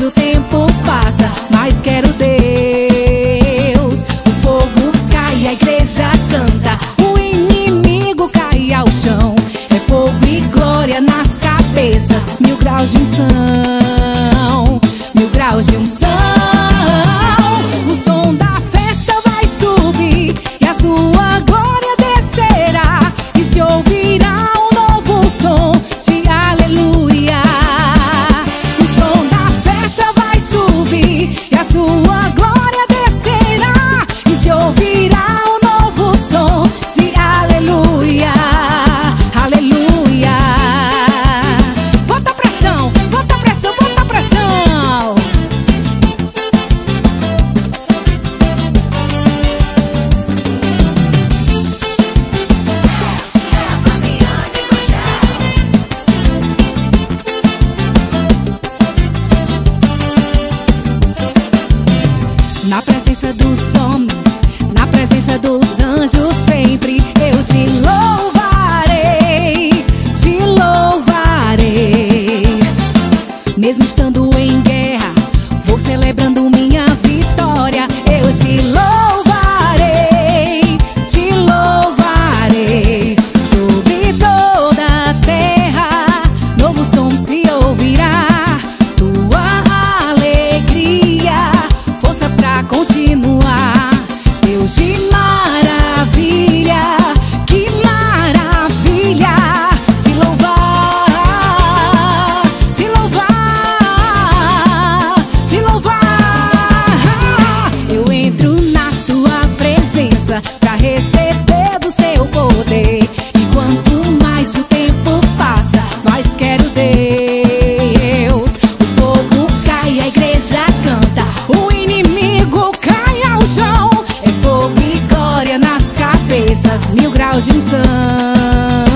o tempo passa, mas quero Deus. na pressão. cabeças, mil graus de insano.